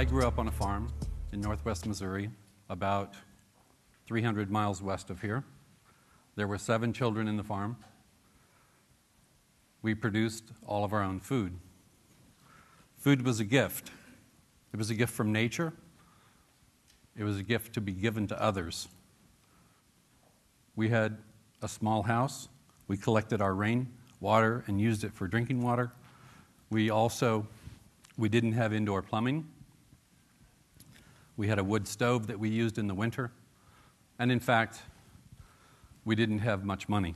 I grew up on a farm in northwest Missouri, about 300 miles west of here. There were seven children in the farm. We produced all of our own food. Food was a gift. It was a gift from nature. It was a gift to be given to others. We had a small house. We collected our rain water and used it for drinking water. We also we didn't have indoor plumbing. We had a wood stove that we used in the winter. And in fact, we didn't have much money.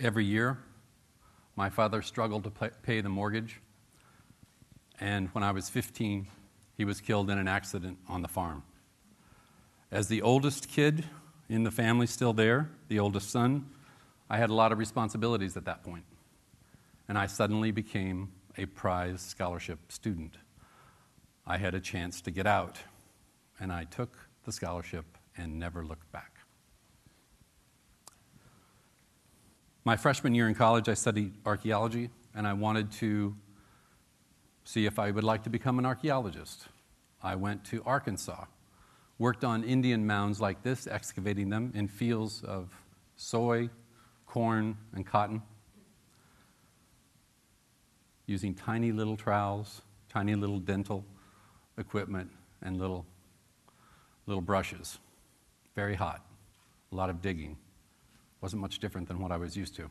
Every year, my father struggled to pay the mortgage. And when I was 15, he was killed in an accident on the farm. As the oldest kid in the family still there, the oldest son, I had a lot of responsibilities at that point. And I suddenly became a prize scholarship student. I had a chance to get out, and I took the scholarship and never looked back. My freshman year in college, I studied archaeology, and I wanted to see if I would like to become an archaeologist. I went to Arkansas, worked on Indian mounds like this, excavating them in fields of soy, corn, and cotton, using tiny little trowels, tiny little dental equipment, and little, little brushes. Very hot, a lot of digging. Wasn't much different than what I was used to.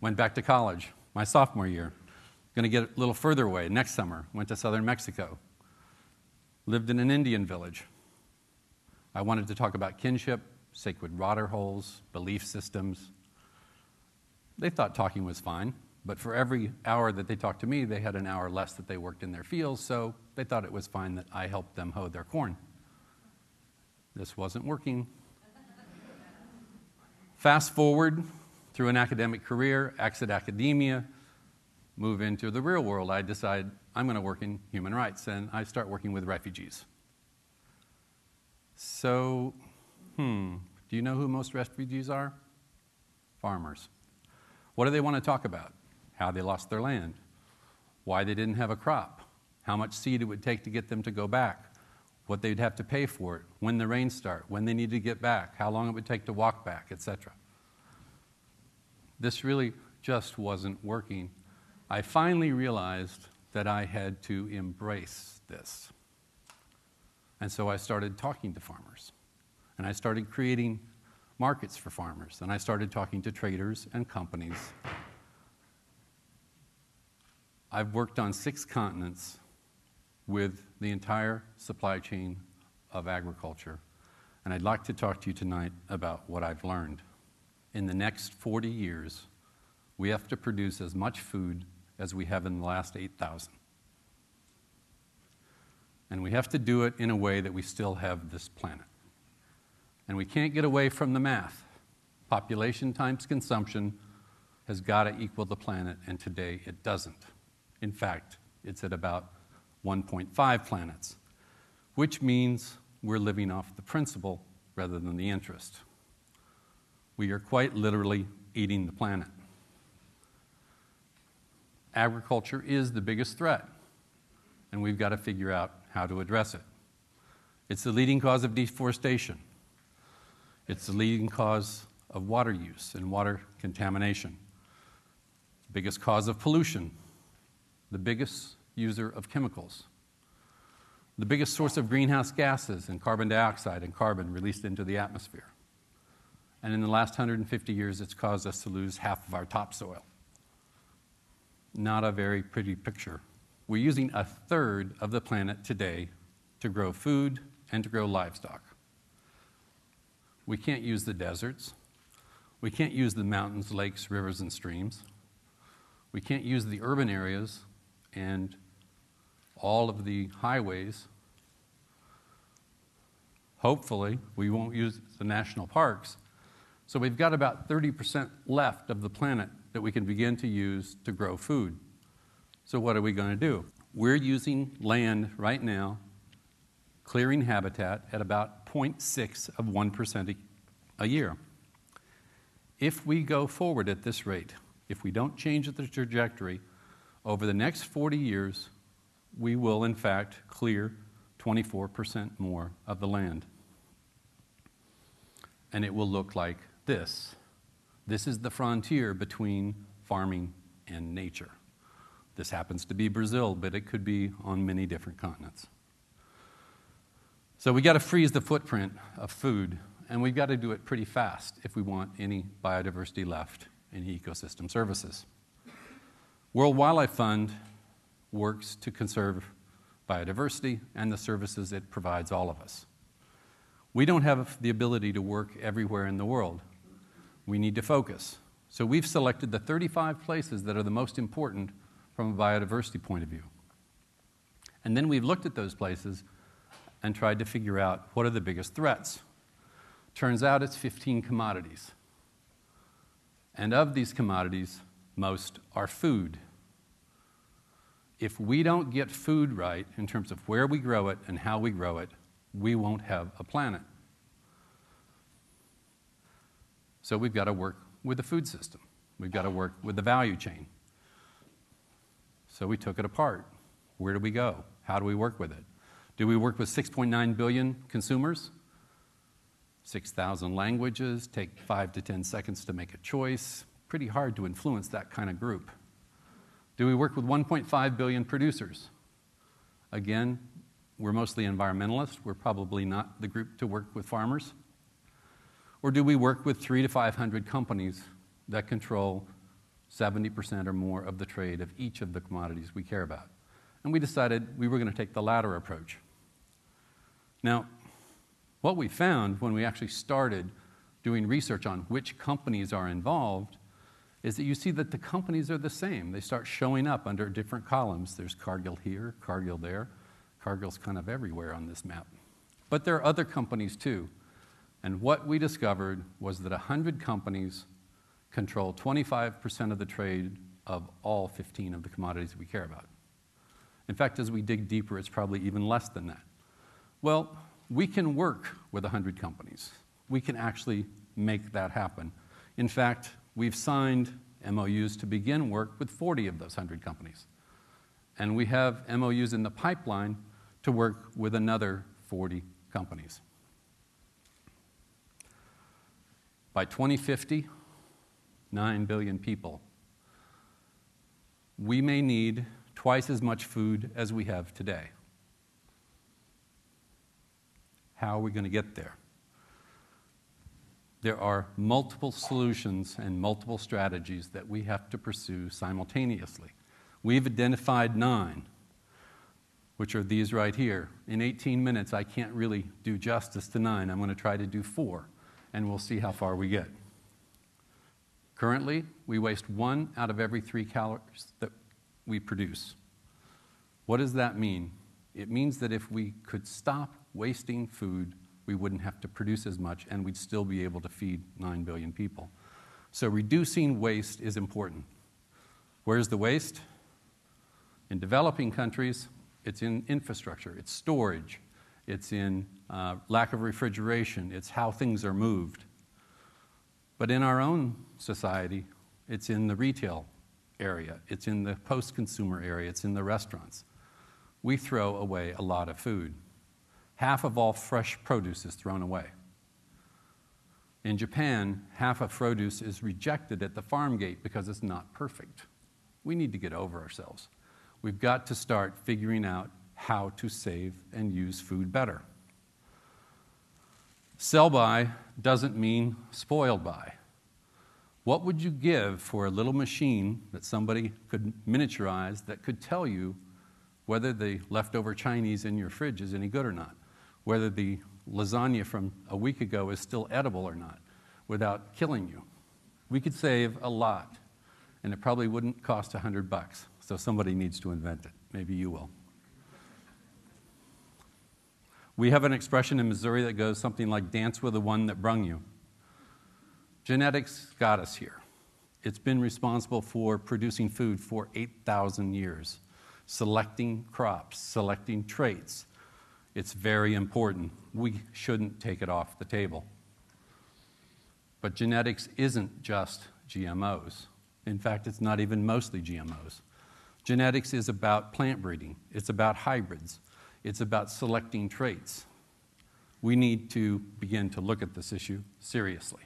Went back to college, my sophomore year. Going to get a little further away next summer. Went to southern Mexico. Lived in an Indian village. I wanted to talk about kinship, sacred water holes, belief systems. They thought talking was fine, but for every hour that they talked to me, they had an hour less that they worked in their fields, so they thought it was fine that I helped them hoe their corn. This wasn't working. Fast forward through an academic career, exit academia, move into the real world. I decide I'm going to work in human rights, and I start working with refugees. So, hmm, do you know who most refugees are? Farmers. What do they want to talk about? How they lost their land, why they didn't have a crop, how much seed it would take to get them to go back, what they'd have to pay for it, when the rains start, when they need to get back, how long it would take to walk back, etc. This really just wasn't working. I finally realized that I had to embrace this. And so I started talking to farmers. And I started creating markets for farmers. And I started talking to traders and companies. I've worked on six continents with the entire supply chain of agriculture. And I'd like to talk to you tonight about what I've learned. In the next 40 years, we have to produce as much food as we have in the last 8,000. And we have to do it in a way that we still have this planet. And we can't get away from the math. Population times consumption has got to equal the planet, and today it doesn't. In fact, it's at about 1.5 planets, which means we're living off the principle rather than the interest. We are quite literally eating the planet. Agriculture is the biggest threat, and we've got to figure out how to address it. It's the leading cause of deforestation. It's the leading cause of water use and water contamination. Biggest cause of pollution. The biggest user of chemicals. The biggest source of greenhouse gases and carbon dioxide and carbon released into the atmosphere. And in the last 150 years, it's caused us to lose half of our topsoil. Not a very pretty picture. We're using a third of the planet today to grow food and to grow livestock. We can't use the deserts. We can't use the mountains, lakes, rivers, and streams. We can't use the urban areas and all of the highways. Hopefully, we won't use the national parks. So we've got about 30% left of the planet that we can begin to use to grow food. So, what are we going to do? We're using land right now, clearing habitat at about 0.6 of 1% a year. If we go forward at this rate, if we don't change the trajectory, over the next 40 years, we will, in fact, clear 24% more of the land. And it will look like this. This is the frontier between farming and nature. This happens to be Brazil, but it could be on many different continents. So we got to freeze the footprint of food, and we've got to do it pretty fast if we want any biodiversity left in ecosystem services. World Wildlife Fund works to conserve biodiversity and the services it provides all of us. We don't have the ability to work everywhere in the world. We need to focus. So we've selected the 35 places that are the most important from a biodiversity point of view. And then we've looked at those places and tried to figure out what are the biggest threats. Turns out it's 15 commodities. And of these commodities, most are food. If we don't get food right in terms of where we grow it and how we grow it, we won't have a planet. So we've got to work with the food system. We've got to work with the value chain. So we took it apart. Where do we go? How do we work with it? Do we work with 6.9 billion consumers? 6,000 languages, take five to 10 seconds to make a choice. Pretty hard to influence that kind of group. Do we work with 1.5 billion producers? Again, we're mostly environmentalists. We're probably not the group to work with farmers. Or do we work with three to 500 companies that control 70% or more of the trade of each of the commodities we care about? And we decided we were going to take the latter approach. Now, what we found when we actually started doing research on which companies are involved is that you see that the companies are the same. They start showing up under different columns. There's Cargill here, Cargill there. Cargill's kind of everywhere on this map. But there are other companies too. And what we discovered was that 100 companies control 25% of the trade of all 15 of the commodities we care about. In fact, as we dig deeper, it's probably even less than that. Well, we can work with 100 companies. We can actually make that happen. In fact, We've signed MOUs to begin work with 40 of those 100 companies. And we have MOUs in the pipeline to work with another 40 companies. By 2050, 9 billion people. We may need twice as much food as we have today. How are we going to get there? There are multiple solutions and multiple strategies that we have to pursue simultaneously. We've identified nine, which are these right here. In 18 minutes, I can't really do justice to nine. I'm going to try to do four, and we'll see how far we get. Currently, we waste one out of every three calories that we produce. What does that mean? It means that if we could stop wasting food we wouldn't have to produce as much and we'd still be able to feed 9 billion people. So reducing waste is important. Where's the waste? In developing countries, it's in infrastructure, it's storage, it's in uh, lack of refrigeration, it's how things are moved. But in our own society, it's in the retail area, it's in the post consumer area, it's in the restaurants. We throw away a lot of food half of all fresh produce is thrown away. In Japan, half of produce is rejected at the farm gate because it's not perfect. We need to get over ourselves. We've got to start figuring out how to save and use food better. Sell by doesn't mean spoiled by. What would you give for a little machine that somebody could miniaturize that could tell you whether the leftover Chinese in your fridge is any good or not? Whether the lasagna from a week ago is still edible or not without killing you. We could save a lot, and it probably wouldn't cost a hundred bucks. So somebody needs to invent it. Maybe you will. We have an expression in Missouri that goes something like dance with the one that brung you. Genetics got us here. It's been responsible for producing food for 8,000 years, selecting crops, selecting traits, it's very important. We shouldn't take it off the table. But genetics isn't just GMOs. In fact, it's not even mostly GMOs. Genetics is about plant breeding, it's about hybrids, it's about selecting traits. We need to begin to look at this issue seriously.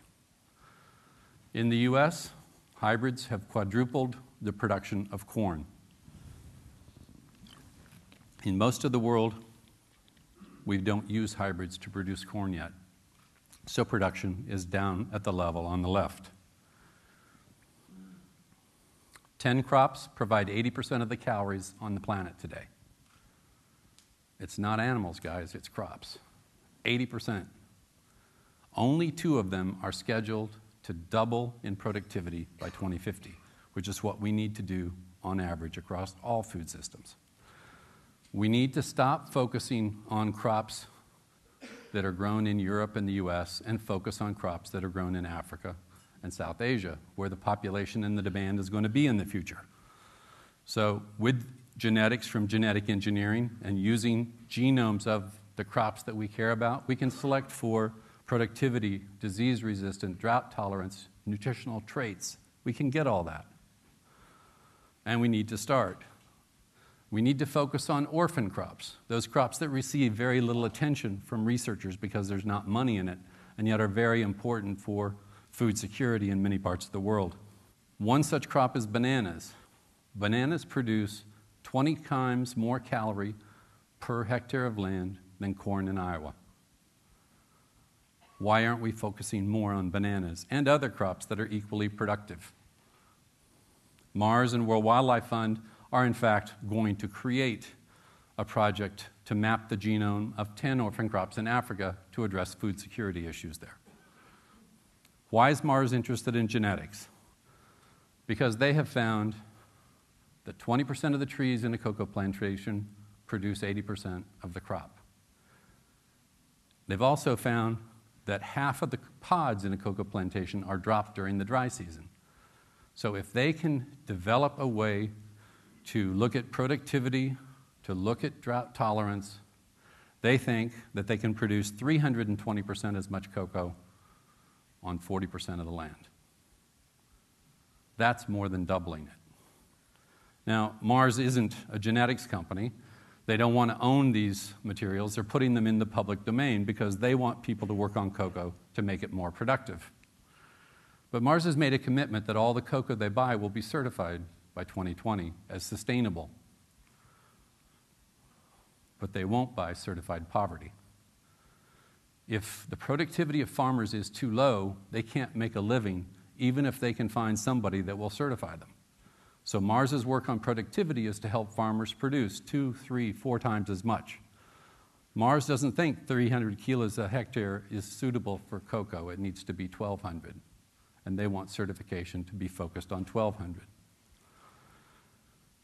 In the US, hybrids have quadrupled the production of corn. In most of the world, we don't use hybrids to produce corn yet. So production is down at the level on the left. 10 crops provide 80% of the calories on the planet today. It's not animals, guys, it's crops. 80%. Only two of them are scheduled to double in productivity by 2050, which is what we need to do on average across all food systems. We need to stop focusing on crops that are grown in Europe and the US and focus on crops that are grown in Africa and South Asia, where the population and the demand is going to be in the future. So, with genetics from genetic engineering and using genomes of the crops that we care about, we can select for productivity, disease resistant, drought tolerance, nutritional traits. We can get all that. And we need to start. We need to focus on orphan crops, those crops that receive very little attention from researchers because there's not money in it, and yet are very important for food security in many parts of the world. One such crop is bananas. Bananas produce 20 times more calorie per hectare of land than corn in Iowa. Why aren't we focusing more on bananas and other crops that are equally productive? Mars and World Wildlife Fund are, in fact, going to create a project to map the genome of 10 orphan crops in Africa to address food security issues there. Why is Mars interested in genetics? Because they have found that 20% of the trees in a cocoa plantation produce 80% of the crop. They've also found that half of the pods in a cocoa plantation are dropped during the dry season. So, if they can develop a way to look at productivity, to look at drought tolerance, they think that they can produce 320% as much cocoa on 40% of the land. That's more than doubling it. Now, Mars isn't a genetics company. They don't want to own these materials. They're putting them in the public domain because they want people to work on cocoa to make it more productive. But Mars has made a commitment that all the cocoa they buy will be certified by 2020 as sustainable. But they won't buy certified poverty. If the productivity of farmers is too low, they can't make a living, even if they can find somebody that will certify them. So, Mars's work on productivity is to help farmers produce two, three, four times as much. Mars doesn't think 300 kilos a hectare is suitable for cocoa. It needs to be 1,200. And they want certification to be focused on 1,200.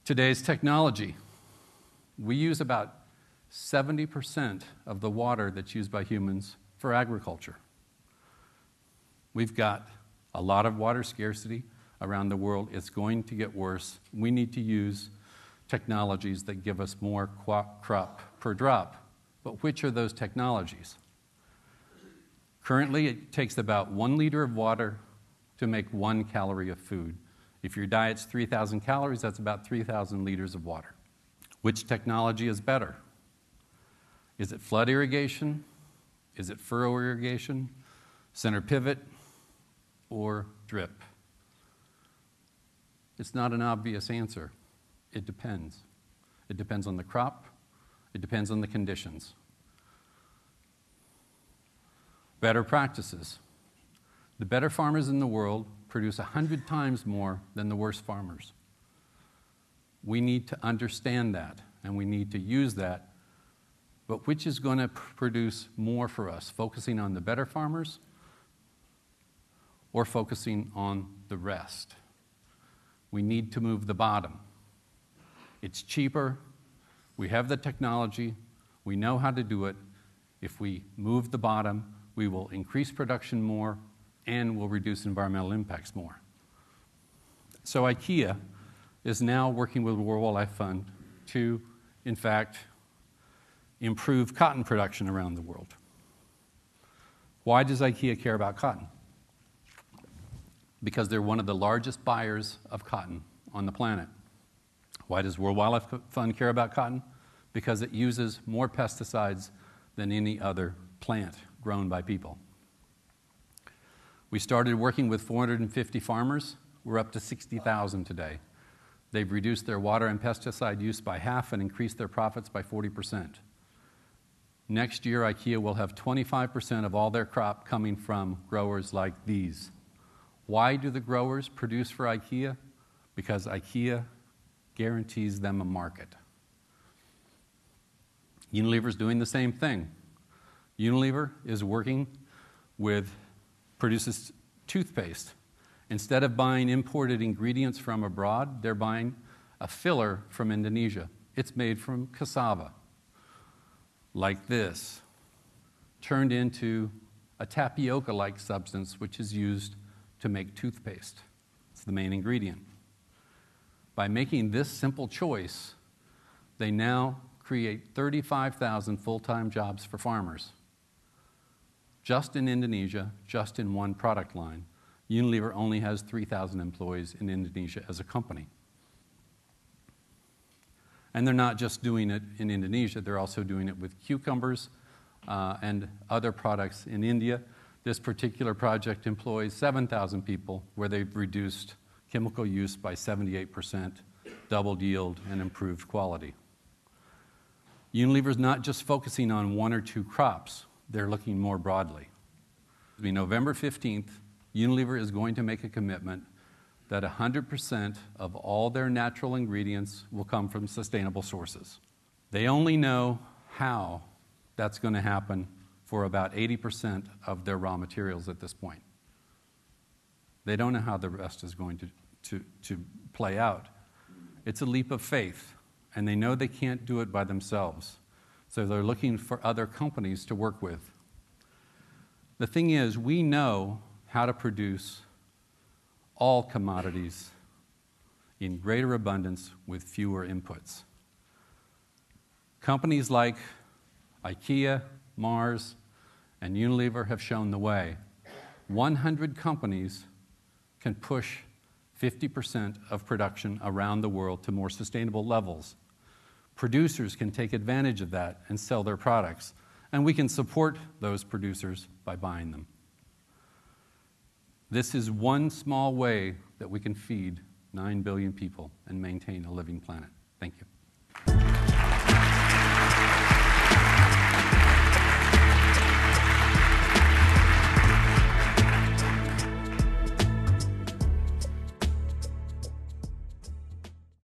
Today's technology. We use about 70% of the water that's used by humans for agriculture. We've got a lot of water scarcity around the world. It's going to get worse. We need to use technologies that give us more crop per drop. But which are those technologies? Currently, it takes about one liter of water to make one calorie of food. If your diet's 3,000 calories, that's about 3,000 liters of water. Which technology is better? Is it flood irrigation? Is it furrow irrigation? Center pivot? Or drip? It's not an obvious answer. It depends. It depends on the crop, it depends on the conditions. Better practices. The better farmers in the world produce 100 times more than the worst farmers. We need to understand that, and we need to use that but which is going to produce more for us, focusing on the better farmers or focusing on the rest? We need to move the bottom. It's cheaper, we have the technology, we know how to do it. If we move the bottom, we will increase production more and will reduce environmental impacts more. So, IKEA is now working with the World Wildlife Fund to, in fact, improve cotton production around the world. Why does IKEA care about cotton? Because they're one of the largest buyers of cotton on the planet. Why does World Wildlife Fund care about cotton? Because it uses more pesticides than any other plant grown by people. We started working with 450 farmers. We're up to 60,000 today. They've reduced their water and pesticide use by half and increased their profits by 40%. Next year, IKEA will have 25% of all their crop coming from growers like these. Why do the growers produce for IKEA? Because IKEA guarantees them a market. Unilever is doing the same thing. Unilever is working with, produces toothpaste. Instead of buying imported ingredients from abroad, they're buying a filler from Indonesia. It's made from cassava like this, turned into a tapioca like substance which is used to make toothpaste. It's the main ingredient. By making this simple choice, they now create 35,000 full time jobs for farmers. Just in Indonesia, just in one product line. Unilever only has 3,000 employees in Indonesia as a company. And they're not just doing it in Indonesia, they're also doing it with cucumbers uh, and other products in India. This particular project employs 7,000 people where they've reduced chemical use by 78%, doubled yield, and improved quality. Unilever is not just focusing on one or two crops, they're looking more broadly. Be November 15th, Unilever is going to make a commitment that 100% of all their natural ingredients will come from sustainable sources. They only know how that's going to happen for about 80% of their raw materials at this point. They don't know how the rest is going to, to, to play out. It's a leap of faith, and they know they can't do it by themselves. So they're looking for other companies to work with. The thing is, we know how to produce all commodities in greater abundance with fewer inputs. Companies like IKEA, Mars, and Unilever have shown the way. 100 companies can push 50% of production around the world to more sustainable levels. Producers can take advantage of that and sell their products, and we can support those producers by buying them. This is one small way that we can feed 9 billion people and maintain a living planet. Thank you.